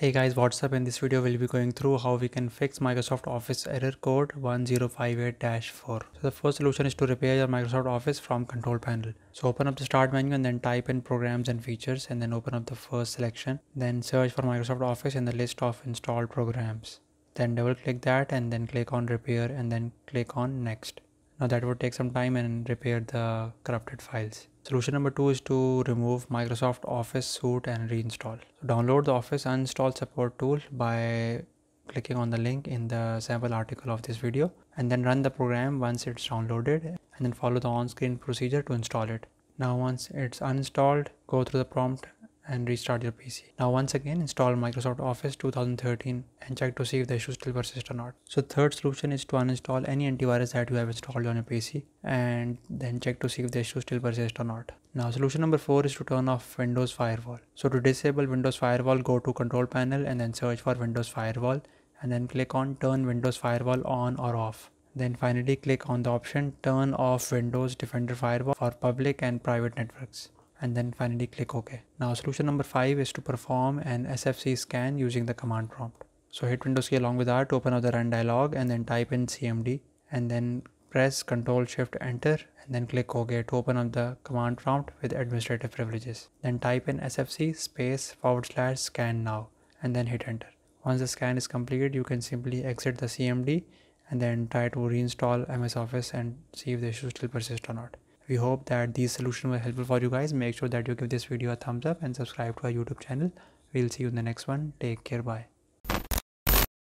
Hey guys, what's up? In this video, we'll be going through how we can fix Microsoft Office error code 1058-4. So the first solution is to repair your Microsoft Office from control panel. So open up the start menu and then type in programs and features and then open up the first selection. Then search for Microsoft Office in the list of installed programs. Then double click that and then click on repair and then click on next. Now that would take some time and repair the corrupted files. Solution number two is to remove Microsoft Office suite and reinstall. So download the Office uninstall support tool by clicking on the link in the sample article of this video and then run the program once it's downloaded and then follow the on-screen procedure to install it. Now once it's uninstalled, go through the prompt and restart your PC. Now once again install Microsoft Office 2013 and check to see if the issue still persists or not. So third solution is to uninstall any antivirus that you have installed on your PC and then check to see if the issue still persists or not. Now solution number 4 is to turn off Windows Firewall. So to disable Windows Firewall go to control panel and then search for Windows Firewall and then click on turn Windows Firewall on or off. Then finally click on the option turn off Windows Defender Firewall for public and private networks and then finally click OK. Now solution number 5 is to perform an SFC scan using the command prompt. So hit Windows key along with R to open up the run dialog and then type in CMD and then press Ctrl Shift Enter and then click OK to open up the command prompt with administrative privileges. Then type in SFC space forward slash scan now and then hit enter. Once the scan is completed, you can simply exit the CMD and then try to reinstall MS Office and see if the issue still persists or not we hope that these solutions were helpful for you guys. Make sure that you give this video a thumbs up and subscribe to our youtube channel. We'll see you in the next one. Take care. Bye